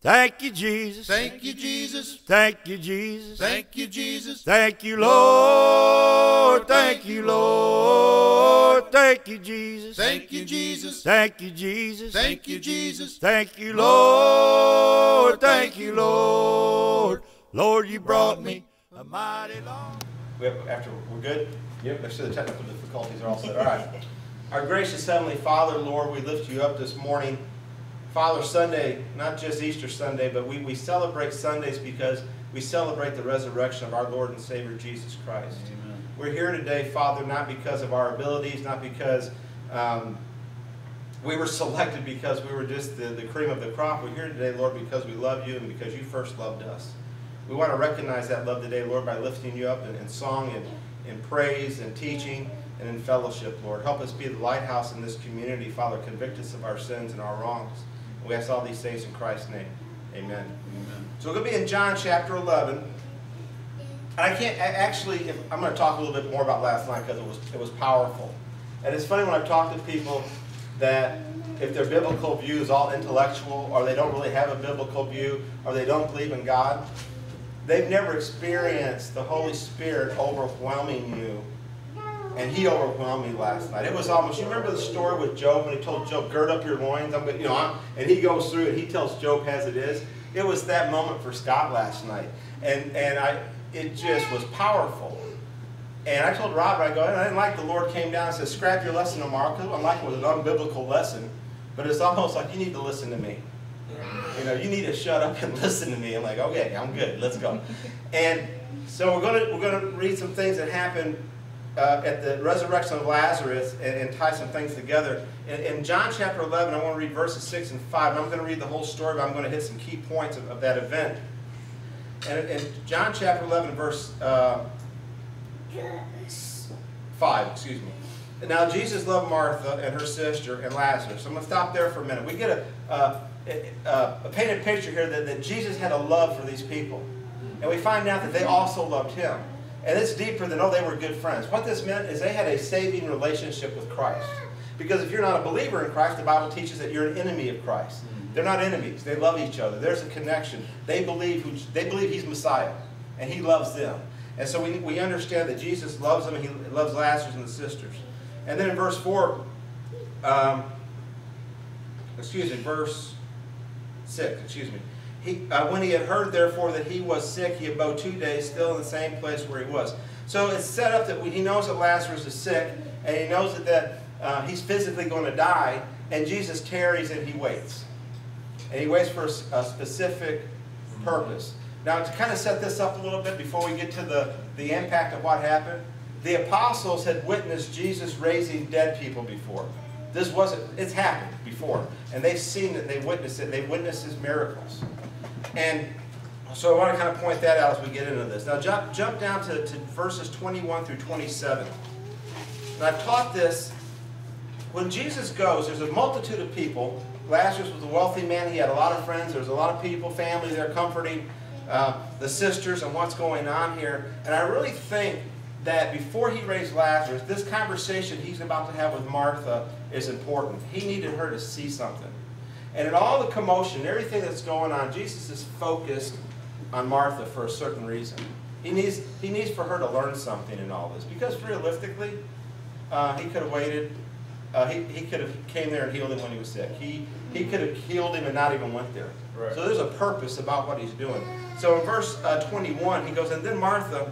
Thank you, Jesus. Thank you, Jesus. Thank you, Jesus. Thank you, Jesus. Thank you, Lord. Thank you, Lord. Thank you, Jesus. Thank you, Jesus. Thank you, Jesus. Thank you, Jesus. Thank you, Lord. Thank you, Lord. Lord, you brought me a mighty long. We have, after we're good. Yep. Make sure the technical difficulties are all set. All right. Our gracious heavenly Father, Lord, we lift you up this morning. Father, Sunday, not just Easter Sunday, but we, we celebrate Sundays because we celebrate the resurrection of our Lord and Savior Jesus Christ. Amen. We're here today, Father, not because of our abilities, not because um, we were selected because we were just the, the cream of the crop. We're here today, Lord, because we love you and because you first loved us. We want to recognize that love today, Lord, by lifting you up in, in song and in praise and teaching and in fellowship, Lord. Help us be the lighthouse in this community, Father. Convict us of our sins and our wrongs. We ask all these things in Christ's name. Amen. Amen. So we're going to be in John chapter 11. And I can't, a- actually, if, I'm going to talk a little bit more about last night because it was, it was powerful. And it's funny when I've talked to people that if their biblical view is all intellectual, or they don't really have a biblical view, or they don't believe in God, they've never experienced the Holy Spirit overwhelming you. And he overwhelmed me last night. It was almost, you remember the story with Job when he told Job, gird up your loins, I'm, gonna- you know, I'm, and he goes through it, he tells Job as it is. It was that moment for Scott last night. And, and I, it just was powerful. And I told Robert, I go, I didn't like the Lord came down and said, scrap your lesson tomorrow, because I'm like it was an unbiblical lesson. But it's almost like you need to listen to me. You know, you need to shut up and listen to me. I'm like, okay, I'm good. Let's go. And so we're gonna we're gonna read some things that happened uh, at the resurrection of Lazarus and, and tie some things together. In, in John chapter 11, I want to read verses 6 and 5. I'm going to read the whole story, but I'm going to hit some key points of, of that event. And in John chapter 11, verse uh, 5, excuse me. And Now Jesus loved Martha and her sister and Lazarus. I'm going to stop there for a minute. We get a, a, a painted picture here that, that Jesus had a love for these people. And we find out that they also loved him. And it's deeper than, oh, they were good friends. What this meant is they had a saving relationship with Christ. Because if you're not a believer in Christ, the Bible teaches that you're an enemy of Christ. They're not enemies. They love each other. There's a connection. They believe, who, they believe he's Messiah. And he loves them. And so we, we understand that Jesus loves them and he loves Lazarus and the sisters. And then in verse 4, um, excuse me, verse 6, excuse me. He, uh, when he had heard, therefore, that he was sick, he abode two days still in the same place where he was. So it's set up that he knows that Lazarus is sick, and he knows that, that uh, he's physically going to die, and Jesus tarries and he waits. And he waits for a specific purpose. Now, to kind of set this up a little bit before we get to the, the impact of what happened, the apostles had witnessed Jesus raising dead people before. This wasn't, it's happened before. And they've seen it, they've witnessed it, they've witnessed his miracles. And so I want to kind of point that out as we get into this. Now jump, jump down to, to verses 21 through 27. And I've taught this, when Jesus goes, there's a multitude of people. Lazarus was a wealthy man, he had a lot of friends, there's a lot of people, family there comforting uh, the sisters and what's going on here. And I really think that before he raised Lazarus, this conversation he's about to have with Martha is important. He needed her to see something. And in all the commotion, everything that's going on, Jesus is focused on Martha for a certain reason. He needs, he needs for her to learn something in all this. Because realistically, uh, he could have waited. Uh, he, he could have came there and healed him when he was sick. He, he could have healed him and not even went there. Right. So there's a purpose about what he's doing. So in verse uh, 21, he goes, And then Martha,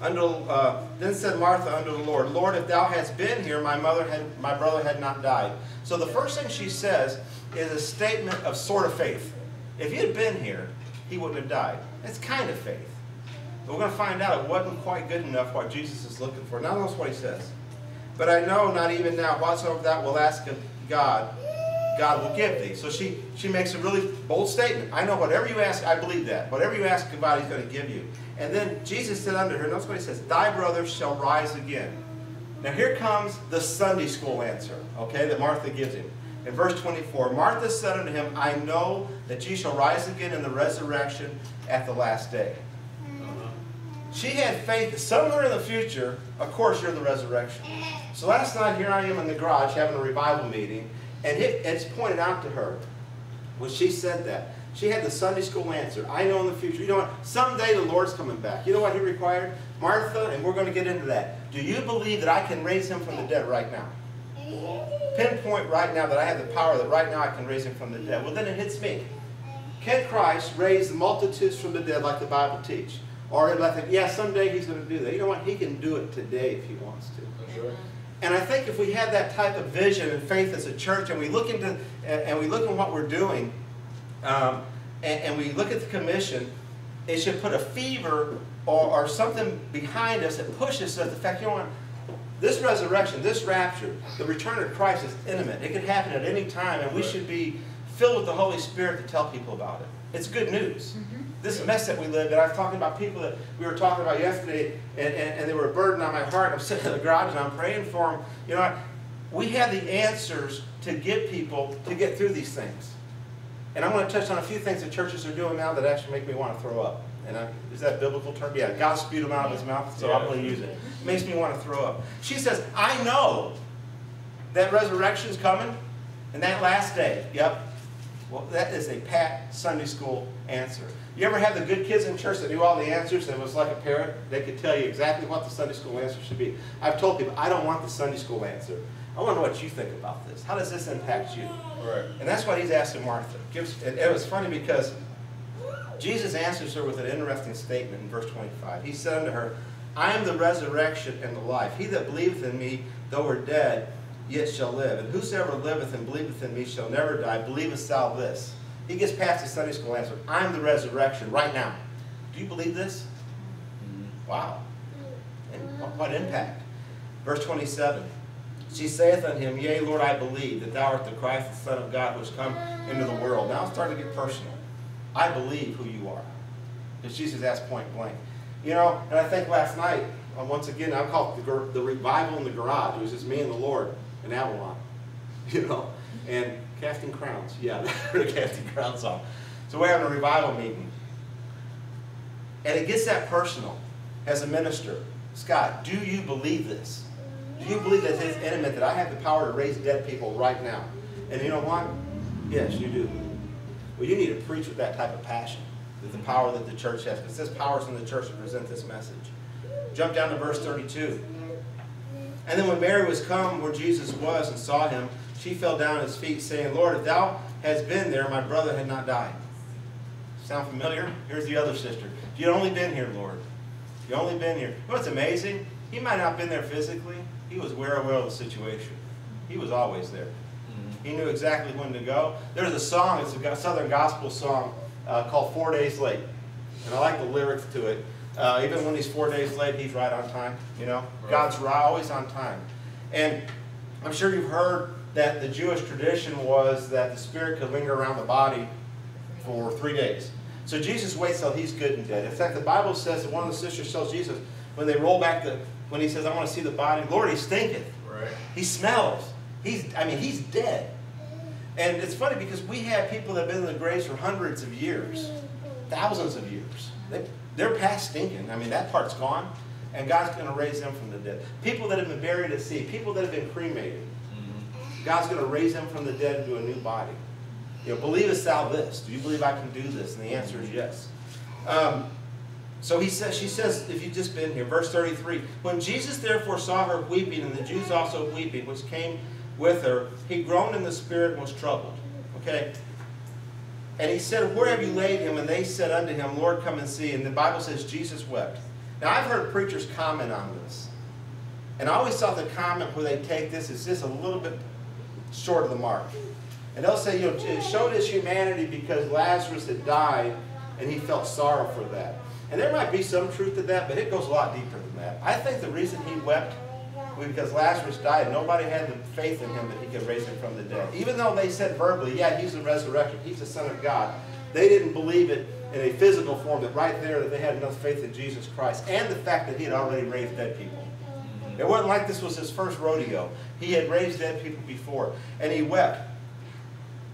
unto, uh, then said Martha unto the Lord, Lord, if thou hadst been here, my mother had, my brother had not died. So the first thing she says is a statement of sort of faith. If he had been here, he wouldn't have died. It's kind of faith. But we're going to find out it wasn't quite good enough what Jesus is looking for. Now notice what he says. But I know not even now whatsoever that will ask of God, God will give thee. So she, she makes a really bold statement. I know whatever you ask, I believe that. Whatever you ask God, he's going to give you. And then Jesus said unto her, notice what he says, Thy brother shall rise again. Now here comes the Sunday school answer, okay, that Martha gives him. In verse 24, Martha said unto him, I know that ye shall rise again in the resurrection at the last day. She had faith that somewhere in the future, of course, you're the resurrection. So last night, here I am in the garage having a revival meeting, and it, it's pointed out to her when she said that. She had the Sunday school answer. I know in the future. You know what? Someday the Lord's coming back. You know what he required? Martha, and we're going to get into that. Do you believe that I can raise him from the dead right now? Pinpoint right now that I have the power that right now I can raise him from the dead. Well, then it hits me. Can Christ raise the multitudes from the dead like the Bible teach? Or I think, yeah, someday he's going to do that. You know what? He can do it today if he wants to. Sure. And I think if we have that type of vision and faith as a church, and we look into and we look at what we're doing, um, and, and, we look at the commission, it should put a fever or, or something behind us that pushes us. The fact, you know what? This resurrection, this rapture, the return of Christ is intimate. It could happen at any time, and we right. should be filled with the Holy Spirit to tell people about it. It's good news. Mm -hmm. This mess that we live in, I was talking about people that we were talking about yesterday, and, and, and they were a burden on my heart. I'm sitting in the garage and I'm praying for them. You know, we have the answers to get people to get through these things. And I'm going to touch on a few things that churches are doing now that actually make me want to throw up. And I, is that biblical term? Yeah, God spewed them out of his mouth, so yeah. I'm going to use it. Makes me want to throw up. She says, I know that resurrection is coming, and that last day, yep, well, that is a pat Sunday school answer. You ever have the good kids in church that knew all the answers and it was like a parent? They could tell you exactly what the Sunday school answer should be. I've told people, I don't want the Sunday school answer. I want to know what you think about this. How does this impact you? Right. And that's what he's asking Martha. Gives, and it was funny because Jesus answers her with an interesting statement in verse 25. He said unto her, I am the resurrection and the life. He that believeth in me, though we're dead, yet shall live. And whosoever liveth and believeth in me shall never die. Believest thou this? He gets past the Sunday school answer. I'm the resurrection right now. Do you believe this? Mm-hmm. Wow. And what impact? Verse 27. She saith unto him, Yea, Lord, I believe that thou art the Christ, the Son of God, which come into the world. Now it's starting to get personal. I believe who you are. Because Jesus asked point blank. You know, and I think last night, uh, once again, I call it the, the revival in the garage. It was just me and the Lord in Avalon, you know, and casting crowns. Yeah, the casting crowns song. So we're having a revival meeting. And it gets that personal as a minister. Scott, do you believe this? Do you believe that it's intimate that I have the power to raise dead people right now? And you know what? Yes, you do. Well, you need to preach with that type of passion, with the power that the church has. Because this power is in the church to present this message. Jump down to verse 32. And then when Mary was come where Jesus was and saw him, she fell down at his feet, saying, Lord, if thou hadst been there, my brother had not died. Sound familiar? Here's the other sister. If you'd only been here, Lord. If you'd only been here. You know what's amazing? He might not have been there physically. He was aware of the situation. He was always there. He knew exactly when to go. There's a song, it's a Southern gospel song uh, called Four Days Late. And I like the lyrics to it. Uh, even when he's four days late, he's right on time. You know, right. God's always on time. And I'm sure you've heard that the Jewish tradition was that the spirit could linger around the body for three days. So Jesus waits till he's good and dead. In fact, the Bible says that one of the sisters tells Jesus when they roll back the when he says, "I want to see the body," Lord, he stinketh. Right. He smells. He's I mean he's dead. And it's funny because we have people that have been in the graves for hundreds of years, thousands of years. They, they're past stinking. I mean, that part's gone. And God's going to raise them from the dead. People that have been buried at sea, people that have been cremated, mm-hmm. God's going to raise them from the dead into a new body. You know, believest thou this? Do you believe I can do this? And the answer is yes. Um, so he says, she says, if you've just been here, verse 33, when Jesus therefore saw her weeping, and the Jews also weeping, which came with her, he groaned in the spirit and was troubled. Okay? And he said, Where have you laid him? And they said unto him, Lord, come and see. And the Bible says Jesus wept. Now, I've heard preachers comment on this. And I always thought the comment where they take this is just a little bit short of the mark. And they'll say, you know, it showed his humanity because Lazarus had died and he felt sorrow for that. And there might be some truth to that, but it goes a lot deeper than that. I think the reason he wept because Lazarus died, nobody had the faith in him that he could raise him from the dead. Even though they said verbally, yeah, he's the resurrection, he's the Son of God, they didn't believe it in a physical form, that right there that they had enough faith in Jesus Christ and the fact that he had already raised dead people. Mm-hmm. It wasn't like this was his first rodeo. He had raised dead people before, and he wept.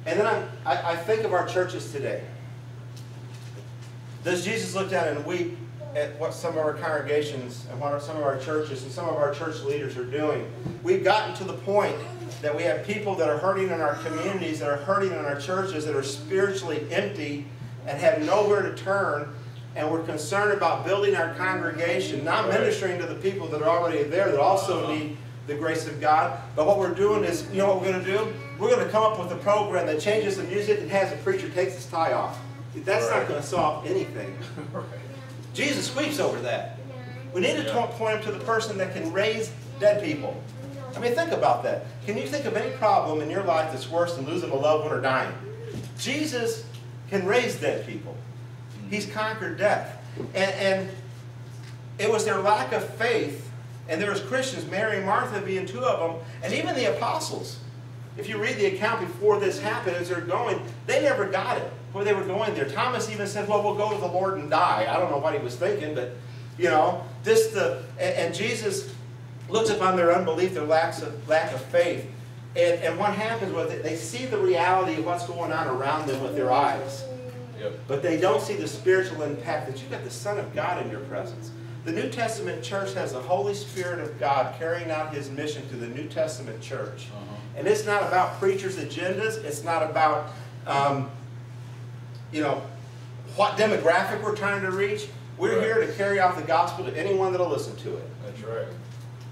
And then I, I, I think of our churches today. Does Jesus look down and weep at what some of our congregations and what some of our churches and some of our church leaders are doing. We've gotten to the point that we have people that are hurting in our communities, that are hurting in our churches, that are spiritually empty and have nowhere to turn. And we're concerned about building our congregation, not ministering to the people that are already there that also uh-huh. need the grace of God. But what we're doing is, you know what we're going to do? We're going to come up with a program that changes the music and has the preacher takes his tie off. That's not going to solve anything. Jesus weeps over that. We need to Yeah. point him to the person that can raise dead people. I mean, think about that. Can you think of any problem in your life that's worse than losing a loved one or dying? Jesus can raise dead people. He's conquered death. And, and it was their lack of faith, and there was Christians, Mary and Martha being two of them, and even the apostles. If you read the account before this happened, as they're going, they never got it, where they were going there. Thomas even said, well, we'll go to the Lord and die. I don't know what he was thinking, but, you know, this, the, and, and Jesus looks upon their unbelief, their lack of, lack of faith, and, and what happens was that they see the reality of what's going on around them with their eyes. Yep. But they don't see the spiritual impact that you've got the Son of God in your presence. The New Testament church has the Holy Spirit of God carrying out his mission to the New Testament church. Uh-huh. And it's not about preachers' agendas. It's not about, um, you know, what demographic we're trying to reach. We're Right. here to carry out the gospel to anyone that'll listen to it. That's right.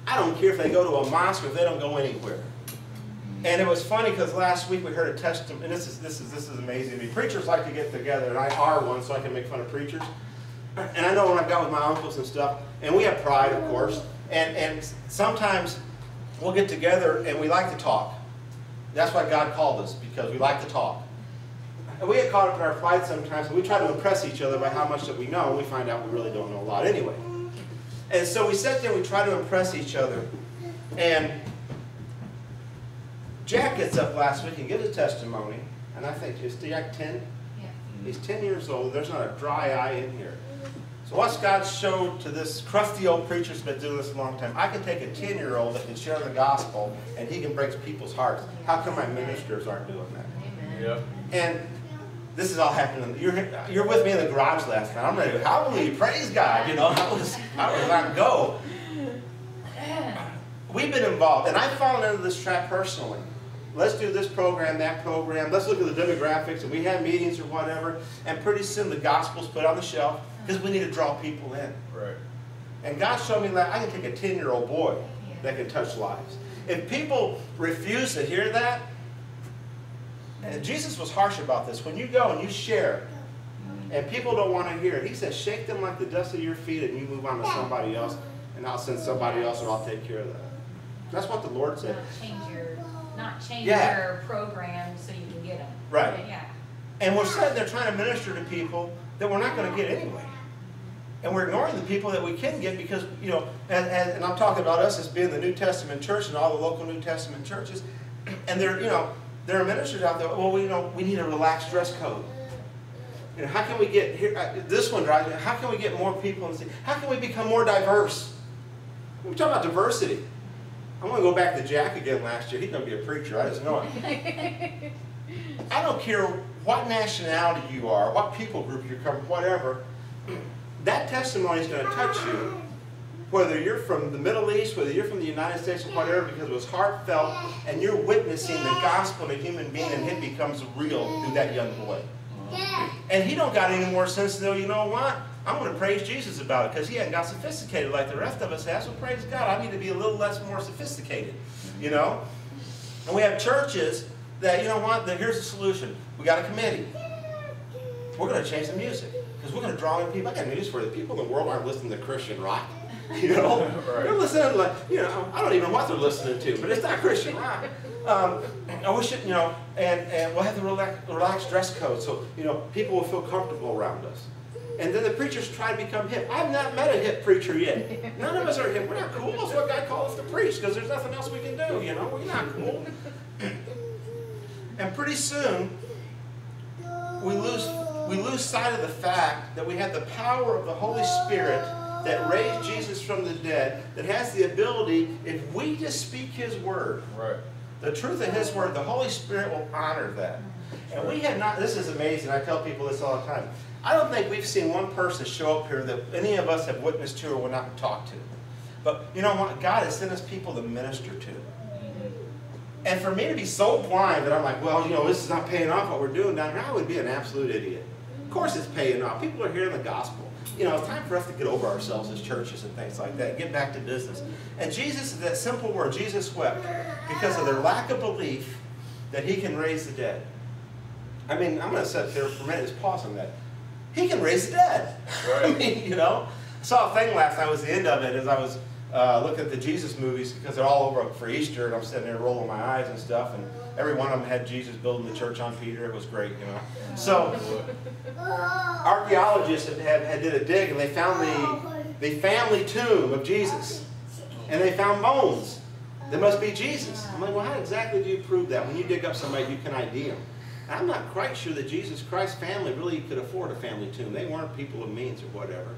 I don't care if they go to a mosque or if they don't go anywhere. And it was funny because last week we heard a testimony, and this is this is this is amazing to me. Preachers like to get together, and I are one, so I can make fun of preachers. And I know when I've got with my uncles and stuff, and we have pride, of course, and and sometimes we'll get together and we like to talk. That's why God called us because we like to talk. And we get caught up in our pride sometimes, and we try to impress each other by how much that we know, and we find out we really don't know a lot anyway. And so we sit there, we try to impress each other, and Jack gets up last week and gives a testimony, and I think, is Jack 10? Yeah. He's 10 years old, there's not a dry eye in here. So what's God showed to this crusty old preacher who's been doing this a long time? I can take a 10-year-old that can share the gospel, and he can break people's hearts. How come my ministers aren't doing that? Amen. Yep. And this is all happening. You're, you're with me in the garage last night. I'm ready. How will you praise God? You know, I was how does that go? We've been involved, and I've fallen into this trap personally. Let's do this program, that program. Let's look at the demographics, and we have meetings or whatever. And pretty soon the gospel's put on the shelf because we need to draw people in. Right. And God showed me that I can take a 10-year-old boy that can touch lives. If people refuse to hear that, and Jesus was harsh about this. When you go and you share, and people don't want to hear it, he says, shake them like the dust of your feet and you move on to somebody else, and I'll send somebody else or I'll take care of that. That's what the Lord said. Not change your, not change Yeah. your program so you can get them. Right. Yeah. And we're sitting there trying to minister to people that we're not going to get anyway. And we're ignoring the people that we can get because, you know, and, and, and I'm talking about us as being the New Testament church and all the local New Testament churches. And they're, you know, there are ministers out there, well, we, you know, we need a relaxed dress code. You know, how can we get, here, uh, this one drives me, how can we get more people and see, how can we become more diverse? We talk about diversity. I'm going to go back to Jack again last year. He's going to be a preacher, I just know it. I don't care what nationality you are, what people group you come, from, whatever. That testimony is going to touch you, whether you're from the Middle East, whether you're from the United States, or whatever, because it was heartfelt, and you're witnessing the gospel to a human being, and it becomes real through that young boy. And he don't got any more sense than, you know what? I'm going to praise Jesus about it because he hadn't got sophisticated like the rest of us have. So praise God, I need to be a little less more sophisticated, you know? And we have churches that, you know what, that here's the solution. We got a committee. We're going to change the music because we're going to draw in people. I got news for you. The people in the world aren't listening to Christian rock. You know? Right. They're listening to, like, you know, I don't even know what they're listening to, but it's not Christian rock. Um, and we should, you know, and, and we'll have the relax, relaxed dress code so, you know, people will feel comfortable around us. And then the preachers try to become hip. I've not met a hip preacher yet. None of us are hip. We're not cool. That's what God calls us to preach because there's nothing else we can do, you know? We're not cool. And pretty soon, we lose, we lose sight of the fact that we have the power of the Holy Spirit that raised Jesus from the dead, that has the ability, if we just speak His word, Right. the truth of His word, the Holy Spirit will honor that. And we have not, this is amazing, I tell people this all the time. I don't think we've seen one person show up here that any of us have witnessed to or would not talk to. But you know what? God has sent us people to minister to. And for me to be so blind that I'm like, well, you know, this is not paying off what we're doing down here, I would be an absolute idiot. Of course it's paying off. People are hearing the gospel. You know, it's time for us to get over ourselves as churches and things like that, get back to business. And Jesus, is that simple word, Jesus wept because of their lack of belief that he can raise the dead. I mean, I'm going to sit there for a minute, just pause on that. He can raise the dead. I mean, you know, I saw a thing last night, was the end of it, as I was uh, looking at the Jesus movies, because they're all over for Easter, and I'm sitting there rolling my eyes and stuff, and every one of them had Jesus building the church on Peter. It was great, you know. So, archaeologists had, had, had did a dig, and they found the, the family tomb of Jesus. And they found bones. They must be Jesus. I'm like, well, how exactly do you prove that? When you dig up somebody, you can ID them. I'm not quite sure that Jesus Christ's family really could afford a family tomb. They weren't people of means or whatever.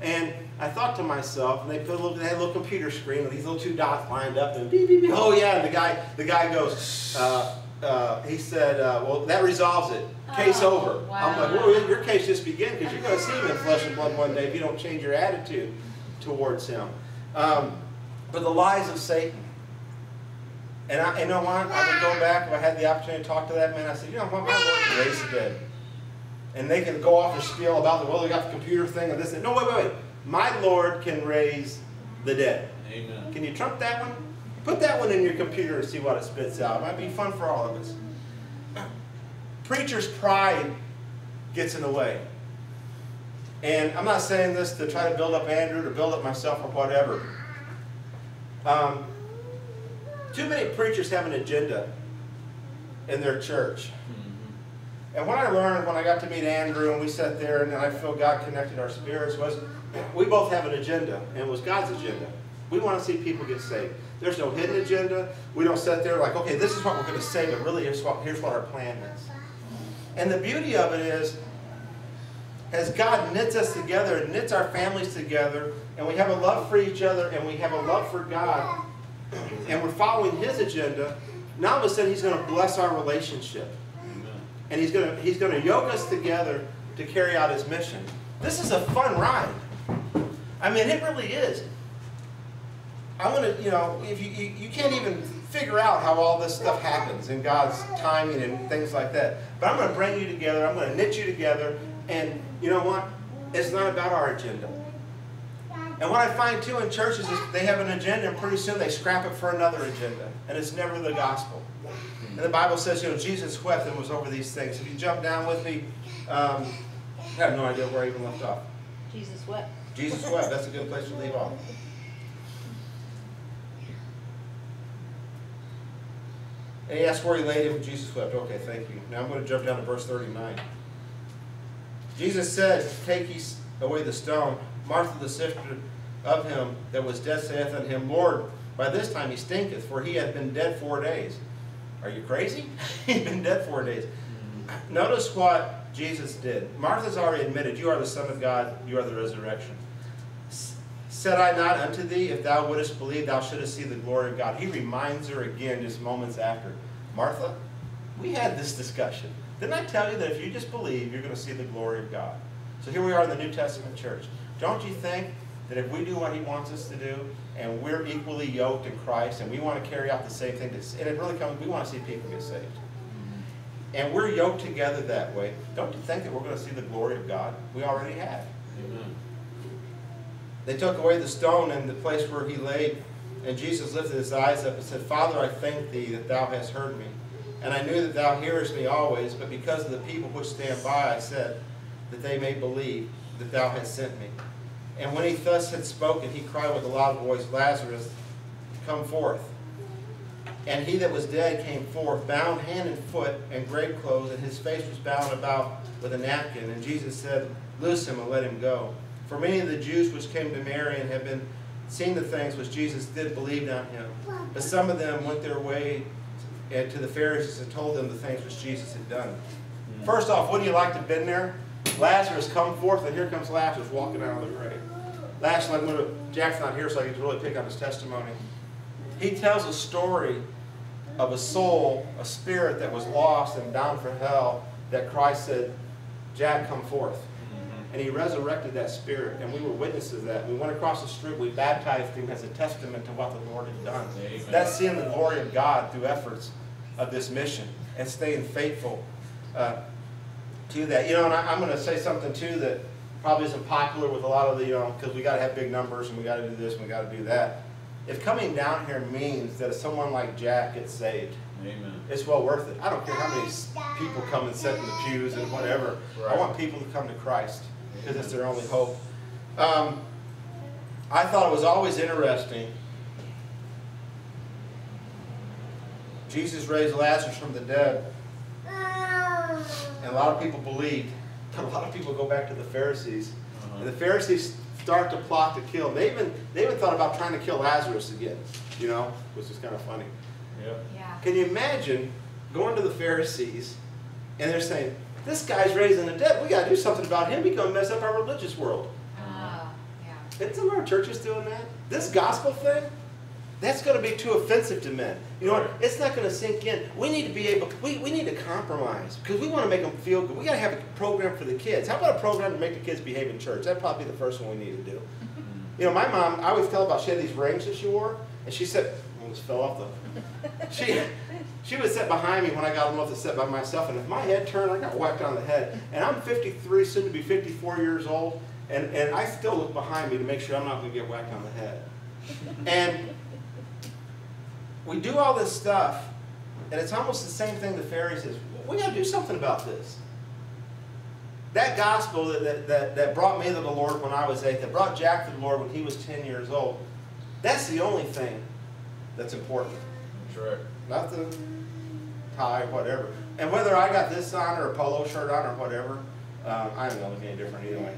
And I thought to myself, and they put a little, they had a little computer screen with these little two dots lined up, and beep, beep, beep. oh yeah, and the guy, the guy goes, uh, uh, he said, uh, well, that resolves it. Case Oh, over. I'm like, well, your case just began because you're going to see him in flesh and blood one day if you don't change your attitude towards him. Um, but the lies of Satan. And I, you know what? I would go back if I had the opportunity to talk to that man. I said, you know what? My Lord can raise the dead. And they can go off and spiel about the well, they got the computer thing and this. And, no, wait, wait, wait. My Lord can raise the dead. Amen. Can you trump that one? Put that one in your computer and see what it spits out. It might be fun for all of us. Preacher's pride gets in the way. And I'm not saying this to try to build up Andrew, to build up myself, or whatever. Um, too many preachers have an agenda in their church. And what I learned when I got to meet Andrew and we sat there and I feel God connected our spirits was we both have an agenda and it was God's agenda. We want to see people get saved. There's no hidden agenda. We don't sit there like, okay, this is what we're going to say, but really here's what, here's what our plan is. And the beauty of it is, as God knits us together and knits our families together, and we have a love for each other and we have a love for God, and we're following His agenda, now all of a sudden He's going to bless our relationship. And He's going to, he's going to yoke us together to carry out His mission. This is a fun ride. I mean, it really is. I want to, you know, if you, you, you can't even figure out how all this stuff happens in God's timing and things like that. But I'm going to bring you together. I'm going to knit you together. And you know what? It's not about our agenda. And what I find too in churches is they have an agenda and pretty soon they scrap it for another agenda. And it's never the gospel. And the Bible says, you know, Jesus wept and was over these things. If you jump down with me, um, I have no idea where I even left off. Jesus wept. Jesus wept. That's a good place to leave off. And he asked where he laid him, Jesus wept. Okay, thank you. Now I'm going to jump down to verse 39. Jesus said, Take ye away the stone. Martha, the sister of him that was dead, saith unto him, Lord, by this time he stinketh, for he hath been dead four days. Are you crazy? He's been dead four days. Notice what Jesus did. Martha's already admitted, You are the Son of God, you are the resurrection. Said I not unto thee, if thou wouldest believe, thou shouldest see the glory of God. He reminds her again just moments after. Martha, we had this discussion. Didn't I tell you that if you just believe, you're going to see the glory of God? So here we are in the New Testament church. Don't you think that if we do what he wants us to do, and we're equally yoked in Christ, and we want to carry out the same thing, to, and it really comes, we want to see people get saved. And we're yoked together that way. Don't you think that we're going to see the glory of God? We already have. Amen. They took away the stone in the place where he laid, and Jesus lifted his eyes up and said, Father, I thank thee that thou hast heard me. And I knew that thou hearest me always, but because of the people which stand by, I said, that they may believe that thou hast sent me. And when he thus had spoken, he cried with a loud voice, Lazarus, come forth. And he that was dead came forth, bound hand and foot, and grave clothes, and his face was bound about with a napkin. And Jesus said, Loose him and let him go. For many of the Jews which came to Mary and had been seen the things which Jesus did believed on him. But some of them went their way and to the Pharisees and told them the things which Jesus had done. Hmm. First off, wouldn't you like to have been there? Lazarus come forth, and here comes Lazarus walking out of the grave. Lastly, I'm going to, Jack's not here, so I can really pick on his testimony. He tells a story of a soul, a spirit that was lost and bound for hell, that Christ said, Jack, come forth. and he resurrected that spirit, and we were witnesses of that. We went across the street, we baptized him as a testament to what the Lord had done. Amen. That's seeing the glory of God through efforts of this mission and staying faithful uh, to that. You know, and I, I'm going to say something too that probably isn't popular with a lot of the, you know, because we got to have big numbers and we got to do this and we got to do that. If coming down here means that someone like Jack gets saved, Amen. it's well worth it. I don't care how many people come and sit in the pews and whatever. I want people to come to Christ because it's their only hope. Um, I thought it was always interesting. Jesus raised Lazarus from the dead, and a lot of people believed. But a lot of people go back to the Pharisees, Uh-huh. and the Pharisees start to plot to kill him. They even they even thought about trying to kill Lazarus again. You know, which is kind of funny. Yep. Yeah. Can you imagine going to the Pharisees and they're saying, this guy's raising the dead. We got to do something about him. He's going to mess up our religious world. Oh, yeah. Isn't some of our churches doing that? This gospel thing, that's going to be too offensive to men. You know what? It's not going to sink in. We need to be able, we, we need to compromise because we want to make them feel good. We got to have a program for the kids. How about a program to make the kids behave in church? That'd probably be the first one we need to do. You know, my mom, I always tell about she had these rings that she wore, and she said, almost fell off the. She, she would sit behind me when I got enough to sit by myself, and if my head turned, I got whacked on the head. And I'm 53, soon to be 54 years old, and, and I still look behind me to make sure I'm not going to get whacked on the head. And we do all this stuff, and it's almost the same thing the Pharisees. Says, we got to do something about this. That gospel that, that, that, brought me to the Lord when I was eight, that brought Jack to the Lord when he was 10 years old, that's the only thing that's important. That's right. Not the tie, whatever. And whether I got this on or a polo shirt on or whatever, um, I don't know, look any different either way.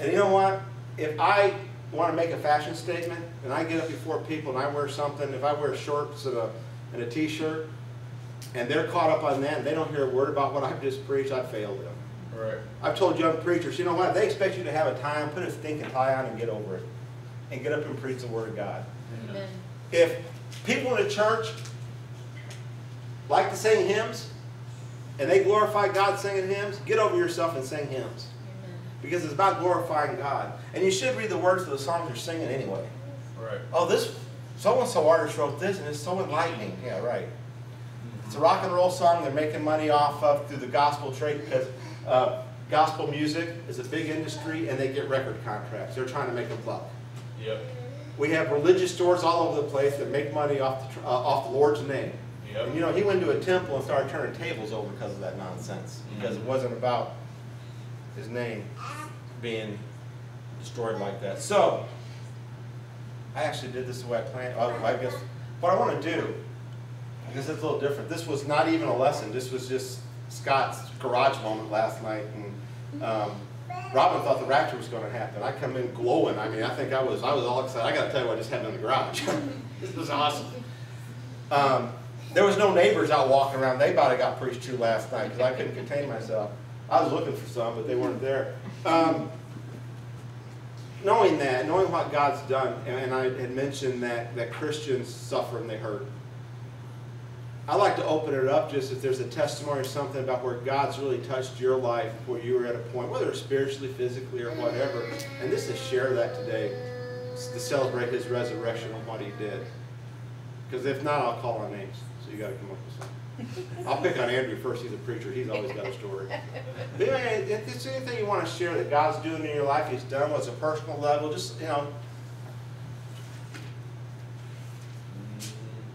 And you know what? If I want to make a fashion statement and I get up before people and I wear something, if I wear shorts and a, and a t-shirt, and they're caught up on that and they don't hear a word about what I've just preached, I failed them. Right. I've told young preachers, you know what? They expect you to have a tie on, put a stinking tie on and get over it. And get up and preach the Word of God. Amen. If people in the church like to sing hymns and they glorify God singing hymns, get over yourself and sing hymns. Because it's about glorifying God. And you should read the words of the songs you're singing anyway. Right. Oh, this so-and-so artist wrote this and it's so enlightening. Yeah, right. It's a rock and roll song they're making money off of through the gospel trade because uh, gospel music is a big industry and they get record contracts. They're trying to make a buck. Yep. We have religious stores all over the place that make money off the, uh, off the Lord's name. Yep. And you know, he went to a temple and started turning tables over because of that nonsense. Because it wasn't about his name being destroyed like that. So, I actually did this the way I planned. I guess what I want to do, I guess it's a little different. This was not even a lesson. This was just Scott's garage moment last night, and um, Robin thought the rapture was going to happen. I come in glowing. I mean, I think I was I was all excited. I got to tell you what just happened in the garage. this was awesome. Um, there was no neighbors out walking around. They about got preached to last night because I couldn't contain myself. I was looking for some, but they weren't there. Um, knowing that, knowing what God's done, and, I had mentioned that, that Christians suffer and they hurt. I like to open it up just if there's a testimony or something about where God's really touched your life, where you were at a point, whether it's spiritually, physically, or whatever, and just to share that today, to celebrate His resurrection and what He did. Because if not, I'll call on names. So you got to come up with something. I'll pick on Andrew first. He's a preacher. He's always got a story. But anyway, if there's anything you want to share that God's doing in your life, He's done, what's a personal level, just, you know,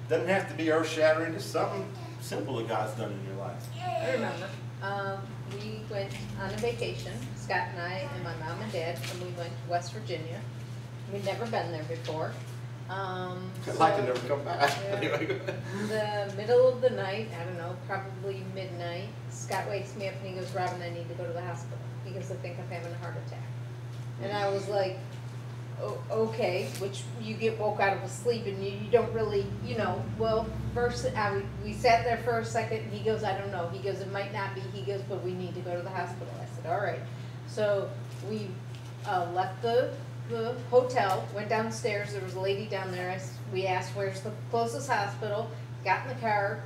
doesn't have to be earth shattering, just something simple that God's done in your life. I remember. Um, we went on a vacation, Scott and I and my mom and dad, and we went to West Virginia. We'd never been there before. Um, I'd like to never come back. Anyway. The middle of the night, I don't know, probably midnight, Scott wakes me up and he goes, Robin, I need to go to the hospital because I think I'm having a heart attack. And I was like, o- okay, which you get woke out of a sleep and you, you don't really, you know, well, first, I, we sat there for a second and he goes, I don't know. He goes, it might not be. He goes, but we need to go to the hospital. I said, all right. So we, uh, left the, the hotel, went downstairs. There was a lady down there. I we asked, where's the closest hospital? Got in the car,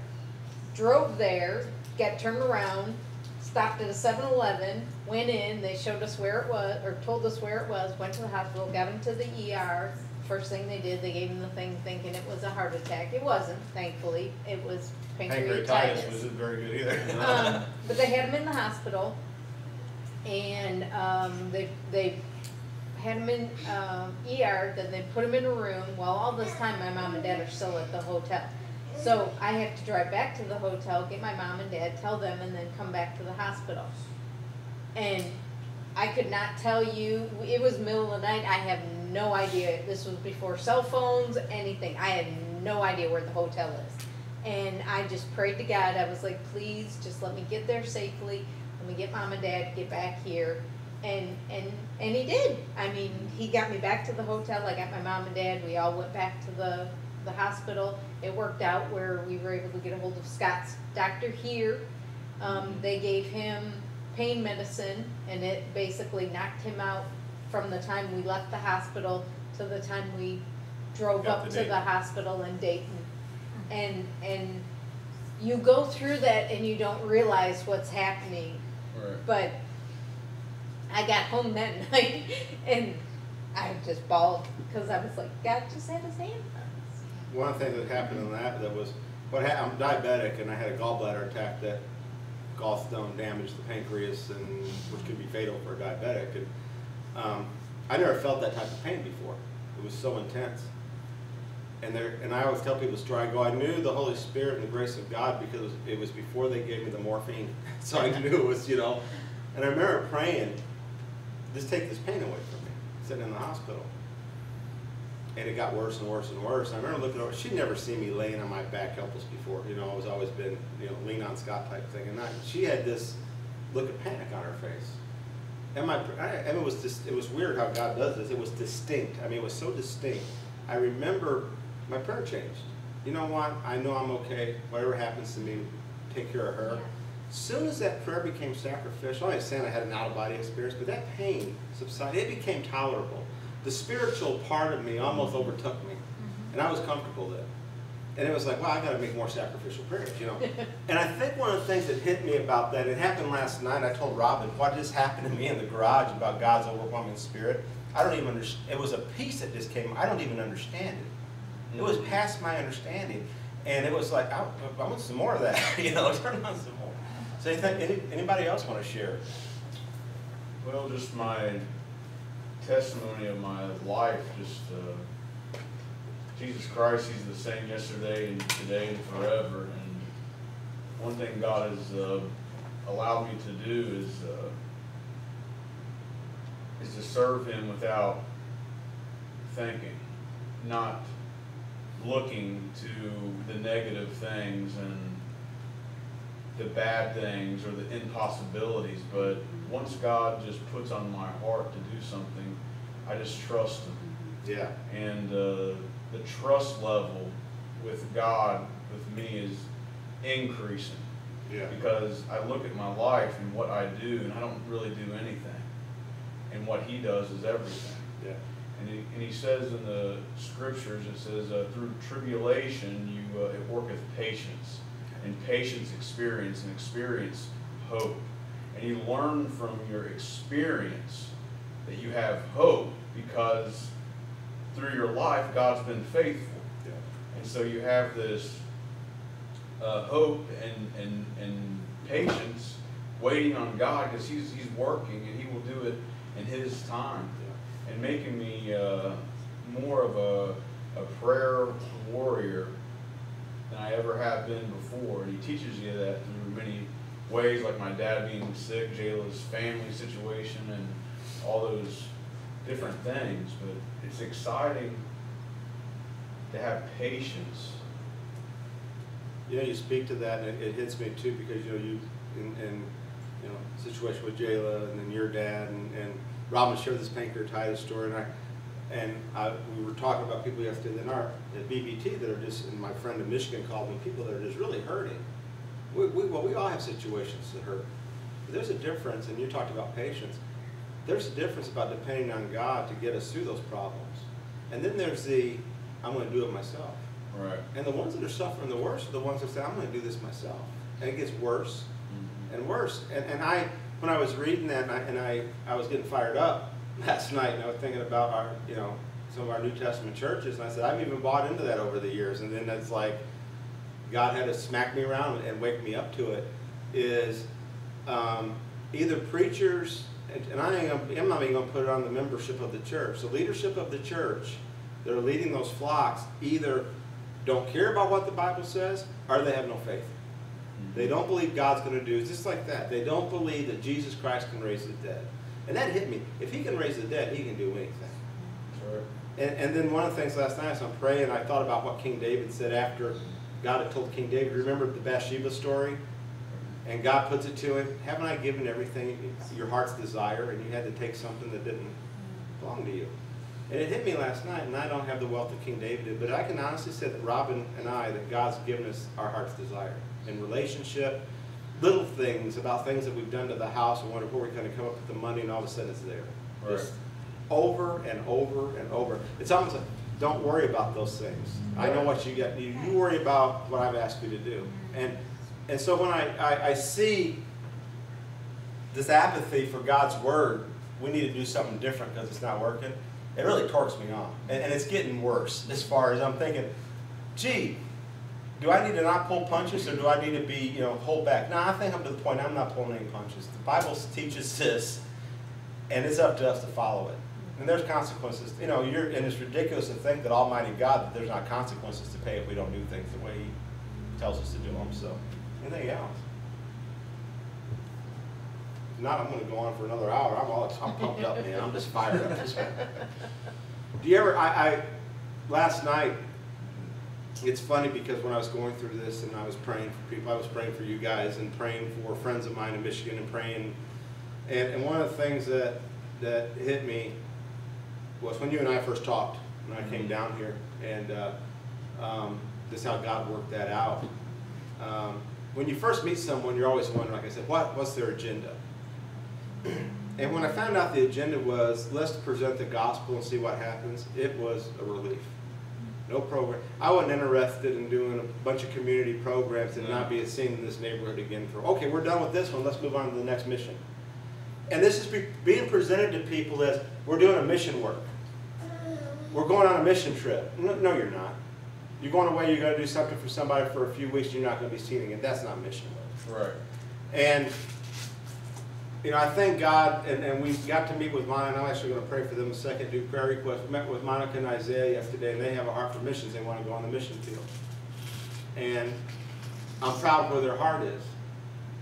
drove there, got turned around, stopped at a 7-Eleven, Went in, they showed us where it was, or told us where it was, went to the hospital, got him to the ER. First thing they did, they gave him the thing thinking it was a heart attack. It wasn't, thankfully. It was Pancreatitis pancreatitis. wasn't very good either. Um, but they had him in the hospital, and um, they they had him in um, ER. Then they put him in a room. While all this time, my mom and dad are still at the hotel. So I have to drive back to the hotel, get my mom and dad, tell them, and then come back to the hospital. And I could not tell you. It was middle of the night. I have no idea. This was before cell phones, anything. I had no idea where the hotel is. And I just prayed to God. I was like, please, just let me get there safely. Let me get mom and dad, get back here. And and and he did. I mean, he got me back to the hotel. I got my mom and dad. We all went back to the the hospital. It worked out where we were able to get a hold of Scott's doctor here. Um, they gave him pain medicine, and it basically knocked him out from the time we left the hospital to the time we drove Got up to to the hospital in Dayton. And and you go through that and you don't realize what's happening. Right. But I got home that night and I just bawled because I was like, God just had his hand on. One thing that happened in that, that was, what I'm diabetic and I had a gallbladder attack that gallstone damaged the pancreas and, which could be fatal for a diabetic. And, um, I never felt that type of pain before. It was so intense. And there, and I always tell people story, I go, I knew the Holy Spirit and the grace of God because it was before they gave me the morphine. So I knew it was, you know, and I remember praying, just take this pain away from me, sitting in the hospital. And it got worse and worse and worse. I remember looking over, she'd never seen me laying on my back helpless before. You know, I was always been, you know, lean on Scott type thing. And I, she had this look of panic on her face. And my, I, and it was just, it was weird how God does this. It was distinct. I mean, it was so distinct. I remember my prayer changed. You know what? I know I'm okay. Whatever happens to me, take care of her. Soon as that prayer became sacrificial, I'm not saying I had an out-of-body experience, but that pain subsided. It became tolerable. The spiritual part of me almost overtook me, mm-hmm. and I was comfortable then. And it was like, wow, I got to make more sacrificial prayers, you know. and I think one of the things that hit me about that, it happened last night. I told Robin what just happened to me in the garage about God's overwhelming spirit. I don't even understand. It was a peace that just came. I don't even understand it. It was mm-hmm. past my understanding, and it was like, I, I want some more of that, you know. Turn on some anything, any, anybody else want to share? Well, just my testimony of my life, just, uh, Jesus Christ, He's the same yesterday and today and forever. And one thing God has, uh, allowed me to do is, uh, is to serve Him without thinking, not looking to the negative things and the bad things or the impossibilities, but once God just puts on my heart to do something, I just trust Him. Yeah. And uh, the trust level with God, with me, is increasing. Yeah. Because I look at my life and what I do, and I don't really do anything. And what He does is everything. Yeah. And he, and he says in the scriptures, it says, uh, through tribulation, you, uh, it worketh patience. And patience experience, and experience hope. And you learn from your experience that you have hope because through your life, God's been faithful. Yeah. And so you have this uh, hope and, and, and patience waiting on God because he's, he's working and He will do it in His time. And making me uh, more of a, a prayer warrior than I ever have been before. And He teaches you that through many ways, like my dad being sick, Jayla's family situation, and all those different things. But it's exciting to have patience. You know, you speak to that, and it, it hits me too, because, you know, you, in, in, you know, situation with Jayla, and then your dad, and, and Robin shared this pancreatitis story, and I, and I, we were talking about people yesterday in our, at BBT that are just, and my friend in Michigan called me, people that are just really hurting. We, we, well, we all have situations that hurt. But there's a difference, and you talked about patience, there's a difference about depending on God to get us through those problems. And then there's the, I'm gonna do it myself. Right. And the ones that are suffering the worst are the ones that say, I'm gonna do this myself. And it gets worse mm-hmm. and worse. And, and I, when I was reading that and I, and I, I was getting fired up last night and I was thinking about our, you know, some of our New Testament churches and I said, I've even bought into that over the years. And then it's like, God had to smack me around and wake me up to it, is um, either preachers, and- and I ain't gonna, I'm not even gonna put it on the membership of the church. The leadership of the church that are leading those flocks either don't care about what the Bible says or they have no faith. They don't believe God's going to do, it's just like that. They don't believe that Jesus Christ can raise the dead. And that hit me. If he can raise the dead, he can do anything. Sure. And, and then one of the things last night as I'm praying, I thought about what King David said after God had told King David, remember the Bathsheba story? And God puts it to him, haven't I given everything your heart's desire and you had to take something that didn't belong to you? And it hit me last night, and I don't have the wealth that King David did, but I can honestly say that Robin and I, that God's given us our heart's desire in relationship, little things about things that we've done to the house and wonder where we're going to come up with the money, and all of a sudden it's there. Right. Just over and over and over. It's almost like, don't worry about those things. Right. I know what you get. You, you worry about what I've asked you to do. And and so when I, I, I see this apathy for God's word, we need to do something different because it's not working. It really torques me on. And, and it's getting worse as far as I'm thinking, gee, do I need to not pull punches or do I need to be, you know, hold back? No, I think I'm to the point I'm not pulling any punches. The Bible teaches this, and it's up to us to follow it. And there's consequences. You know, you're, and it's ridiculous to think that Almighty God, that there's not consequences to pay if we don't do things the way He tells us to do them. So, anything else? If not, I'm going to go on for another hour. I'm all, I'm pumped up, man. I'm just fired up. This do you ever, I, I, last night, it's funny because when I was going through this and I was praying for people, I was praying for you guys and praying for friends of mine in Michigan and praying, and, and one of the things that, that hit me was when you and I first talked, when I came down here, and uh, um, this is how God worked that out. Um, when you first meet someone, you're always wondering, like I said, what, what's their agenda? And when I found out the agenda was, let's present the gospel and see what happens, it was a relief. No program. I wasn't interested in doing a bunch of community programs and not be seen in this neighborhood again for, okay, we're done with this one, let's move on to the next mission. And this is be- being presented to people as, we're doing a mission work. We're going on a mission trip. No, no, you're not. You're going away, you're gonna do something for somebody for a few weeks, you're not gonna be seen again. That's not mission work. Right. And, you know, I thank God, and, and we got to meet with Monica, and I'm actually gonna pray for them a second, do prayer requests. We met with Monica and Isaiah yesterday, and they have a heart for missions, they wanna go on the mission field. And I'm proud of where their heart is,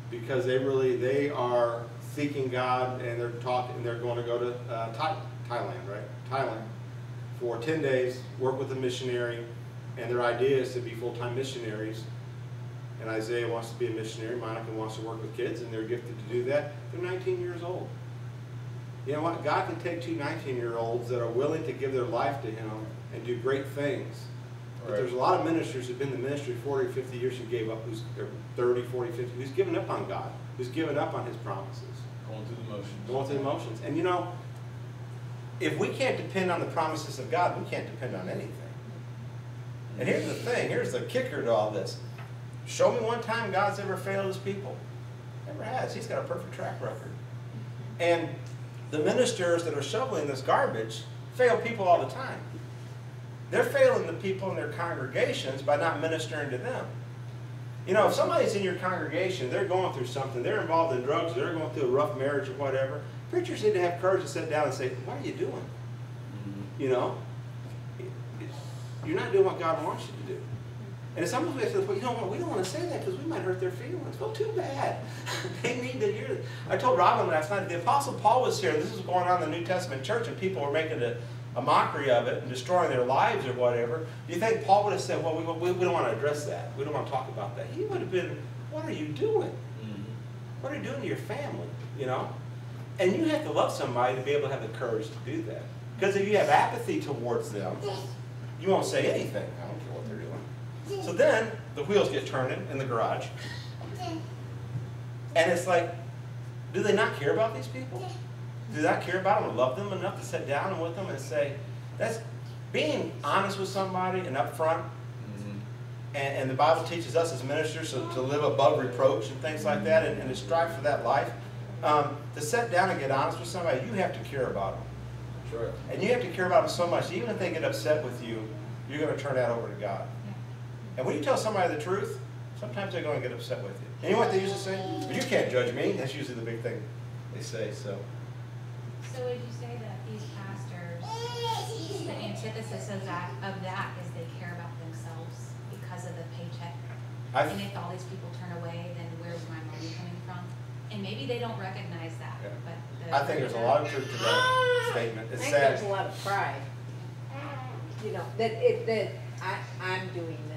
because they really, they are seeking God, and they're talking, they're going to go to, uh, Thai, Thailand, right? Thailand, for ten days, work with a missionary, and their idea is to be full-time missionaries and Isaiah wants to be a missionary, Monica wants to work with kids, and they're gifted to do that. They're 19 years old. You know what? God can take two 19-year-olds that are willing to give their life to Him and do great things. But Right. there's a lot of ministers who've been in the ministry 40, 50 years who gave up, who's or 30, 40, 50, who's given up on God, who's given up on His promises, Going through the motions. going through the motions. And you know, if we can't depend on the promises of God, we can't depend on anything. And here's the thing, here's the kicker to all this. Show me one time God's ever failed his people. Never has. He's got a perfect track record. And the ministers that are shoveling this garbage fail people all the time. They're failing the people in their congregations by not ministering to them. You know, if somebody's in your congregation, they're going through something, they're involved in drugs, they're going through a rough marriage or whatever, preachers need to have courage to sit down and say, what are you doing? Mm-hmm. You know? You're not doing what God wants you to do. And it's almost like, well, you know what, we don't want to say that because we might hurt their feelings. Well, too bad. they need to hear it. I told Robin last night, the Apostle Paul was here, and this was going on in the New Testament church, and people were making a, a mockery of it and destroying their lives or whatever. Do you think Paul would have said, well, we, we, we don't want to address that. We don't want to talk about that. He would have been, what are you doing? Mm-hmm. What are you doing to your family? You know? And you have to love somebody to be able to have the courage to do that. Because if you have apathy towards them, you won't say anything. I don't care what they're doing. So then the wheels get turning in the garage. And it's like, do they not care about these people? Do they not care about them or love them enough to sit down with them and say, that's being honest with somebody and upfront. And, and the Bible teaches us as ministers to, to live above reproach and things like that and, and to strive for that life. um, to sit down and get honest with somebody, you have to care about them. Right. And you have to care about them so much, even if they get upset with you, you're going to turn that over to God. And when you tell somebody the truth, sometimes they're going to get upset with you. And you know what they used to say? Well, you can't judge me. That's usually the big thing they say. So, So would you say that these pastors, the antithesis of that, of that is they care about themselves because of the paycheck? I, And if all these people turn away, then where's my money coming from? And maybe they don't recognize that, Yeah. but. the- I think there's a lot of truth to that statement. I It's think there's a lot of pride. You know, that it, that I, I'm doing this.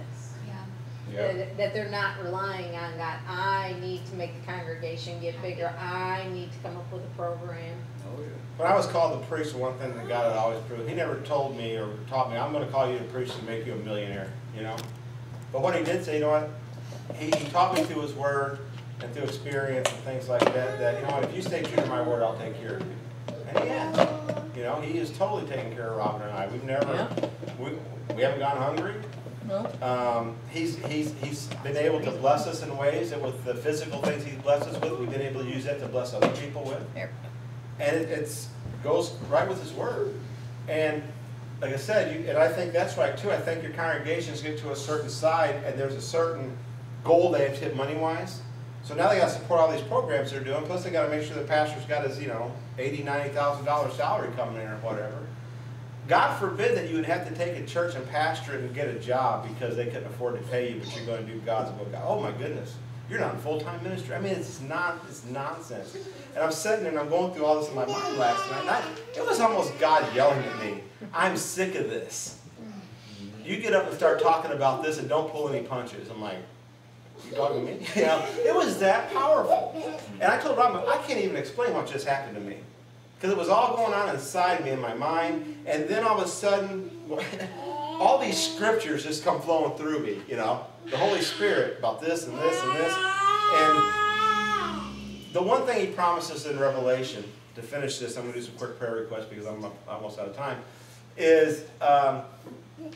Yeah. Yeah. That, that they're not relying on God. I need to make the congregation get bigger. I need to come up with a program. Oh, yeah. When I was called to preach, the one thing that God had always proved, He never told me or taught me, I'm going to call you to preach and make you a millionaire, you know? But what He did say, you know what? He, he taught me through His Word and through experience and things like that, that, you know what, if you stay true to my word, I'll take care of you. And He has. You know, He is totally taking care of Robin and I. We've never, yeah. we, we haven't gone hungry. Um, he's, he's, he's been able to bless us in ways that with the physical things he's blessed us with, we've been able to use that to bless other people with. And it, it's, goes right with his word. And like I said, you, and I think that's right too. I think your congregations get to a certain side and there's a certain goal they have to hit money wise. So now they gotta support all these programs they're doing, plus they gotta make sure the pastor's got his, you know, eighty, ninety thousand dollar salary coming in or whatever. God forbid that you would have to take a church and pastor and get a job because they couldn't afford to pay you, but you're going to do God's will. God. Oh my goodness, you're not in full-time ministry. I mean, it's not, it's nonsense. And I'm sitting there and I'm going through all this in my mind last night. I, it was almost God yelling at me. I'm sick of this. You get up and start talking about this and don't pull any punches. I'm like, you talking to me? Know, it was that powerful. And I told Robin, I can't even explain what just happened to me. Because it was all going on inside me in my mind. And then all of a sudden, all these scriptures just come flowing through me, you know. The Holy Spirit about this and this and this. And the one thing he promises in Revelation, to finish this, I'm going to do some quick prayer requests because I'm almost out of time, is um,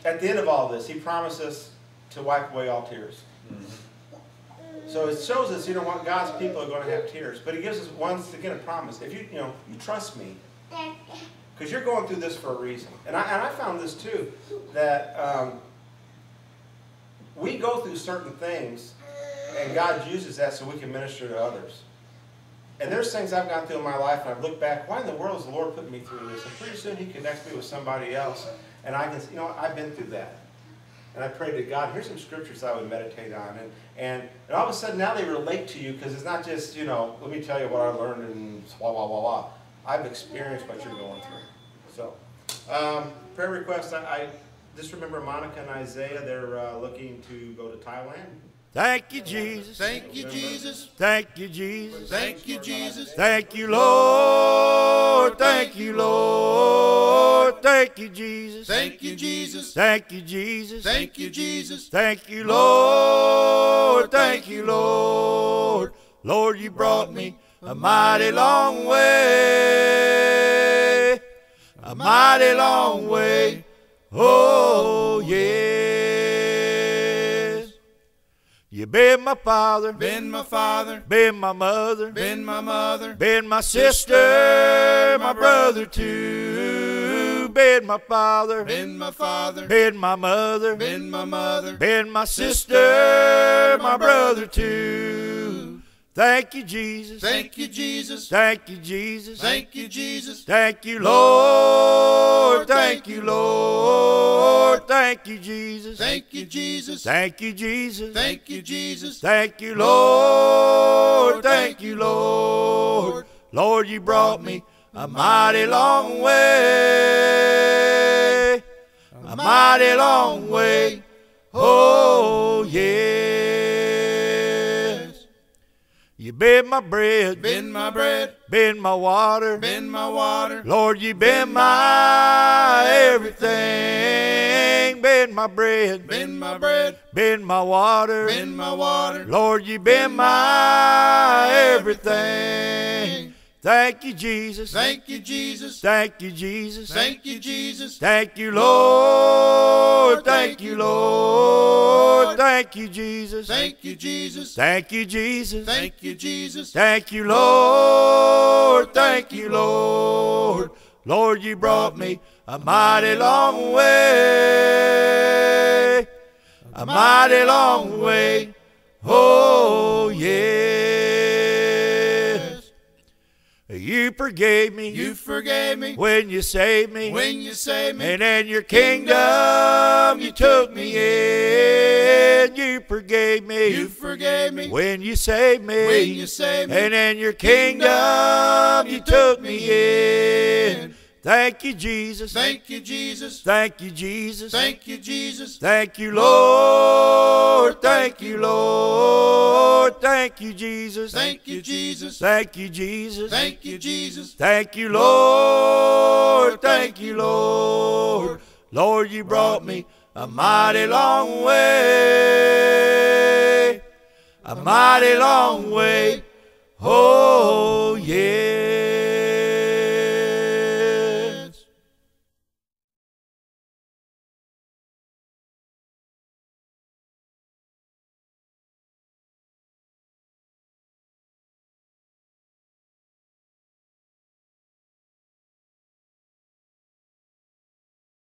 at the end of all this, he promises to wipe away all tears. So it shows us, you know what, God's people are going to have tears. But he gives us once again a promise. If you, you know, you trust me, because you're going through this for a reason. And I, and I found this too, that um, we go through certain things, and God uses that so we can minister to others. And there's things I've gone through in my life, and I've looked back, why in the world is the Lord putting me through this? And pretty soon he connects me with somebody else, and I can, you know, I've been through that. And I prayed to God, here's some scriptures I would meditate on. And, and, and all of a sudden now they relate to you because it's not just, you know, let me tell you what I learned and blah, blah, blah, blah. I've experienced what you're going through. So, um, prayer requests, I, I just remember Monica and Isaiah, they're uh, looking to go to Thailand. Thank you, Jesus. Thank you, Jesus. Thank you, Jesus. Thank you, Jesus. Thank you, Lord. Thank you, Lord. Thank you, Jesus. Thank you, Jesus. Thank you, Jesus. Thank you, Jesus. Thank you, Lord. Thank you, Lord. Lord, you brought me a mighty long way. A mighty long way. Oh, yes. You been my father. Been my father. Been my mother. Been my mother. Been my sister, my brother too. Been my father. Been my father. Been my mother. Been my mother. Been my sister, my brother too. Thank you, Jesus. Thank you, Jesus. Thank you, Jesus. Thank you, Jesus. Thank you, Lord. Thank you, Lord. Thank you, Jesus. Thank you, Jesus. Thank you, Jesus. Thank you, Jesus. Thank you, Lord. Thank you, Lord. Lord, you brought me a mighty long way. A mighty long way. Oh, yes. You been my bread. Been my bread. Been my water. Been my water. Lord, you been my everything. Been my bread. Been my bread. Been my water. Been my water. Lord, you been my everything. Thank you, Jesus. Thank you, Jesus. Thank you, Jesus. Thank you, Jesus. Thank you, Lord. Thank you, Lord. Thank you, Jesus. Thank you, Jesus. Thank you, Jesus. Thank you, Jesus. Thank you, Lord. Thank you, Lord. Lord, you brought me a mighty long way. A mighty long way. Oh, yes. You forgave me. You forgave me when you saved me. when you saved me. And in your kingdom you took me in. You forgave me. You forgave me when you saved me. when you saved me. And in your kingdom you took me in. Thank you, Jesus. Thank you, Jesus. Thank you, Jesus. Thank you, Jesus. Thank you, Lord. Thank you, Lord. Thank you, Jesus. Thank you, Jesus. Thank you, Jesus. Thank you, Jesus. Thank you, Lord. Thank you, Lord. Lord, you brought me a mighty long way. A mighty long way. Oh, yeah.